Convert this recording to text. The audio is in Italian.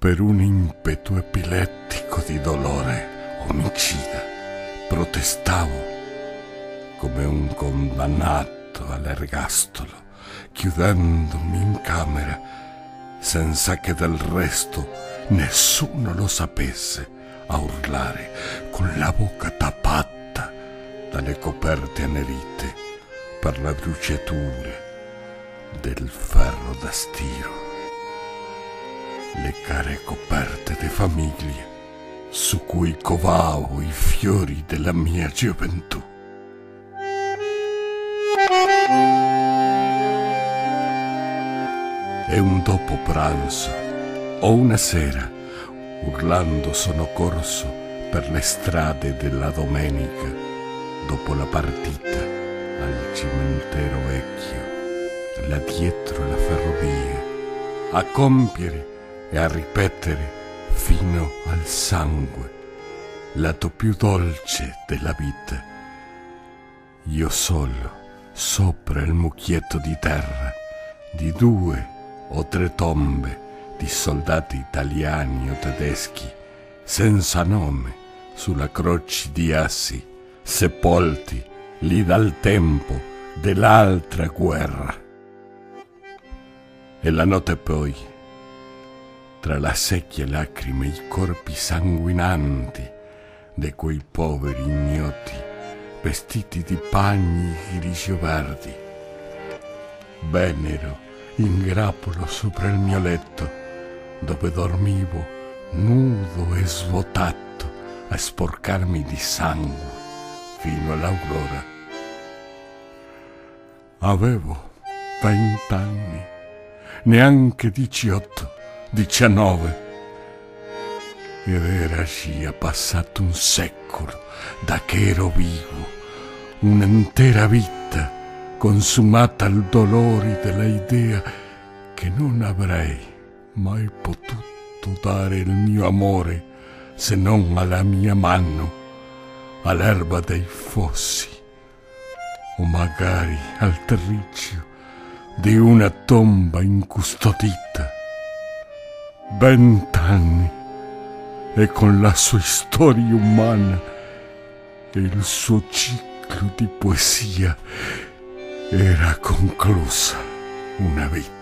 per un impeto epilettico di dolore omicida, protestavo come un condannato all'ergastolo, chiudendomi in camera senza che del resto nessuno lo sapesse, a urlare con la bocca tappata dalle coperte annerite per la bruciatura del ferro da stiro le care coperte di famiglie su cui covavo i fiori della mia gioventù. E un dopo pranzo o una sera, urlando sono corso per le strade della domenica, dopo la partita al cimitero vecchio, là dietro la ferrovia, a compiere e a ripetere fino al sangue lato più dolce della vita. Io solo, sopra il mucchietto di terra, di due o tre tombe di soldati italiani o tedeschi, senza nome, sulla croce di assi, sepolti lì dal tempo dell'altra guerra. E la notte poi, tra la secchia lacrime i corpi sanguinanti di quei poveri ignoti vestiti di pagni grigio verdi. Vennero in grappolo sopra il mio letto dove dormivo nudo e svuotato a sporcarmi di sangue fino all'aurora. Avevo vent'anni, neanche diciotto 19. Ed era già passato un secolo da che ero vivo, un'intera vita consumata al dolore della idea che non avrei mai potuto dare il mio amore se non alla mia mano, all'erba dei fossi, o magari al terriccio di una tomba incustodita vent'anni e con la sua storia umana e il suo ciclo di poesia era conclusa una vita.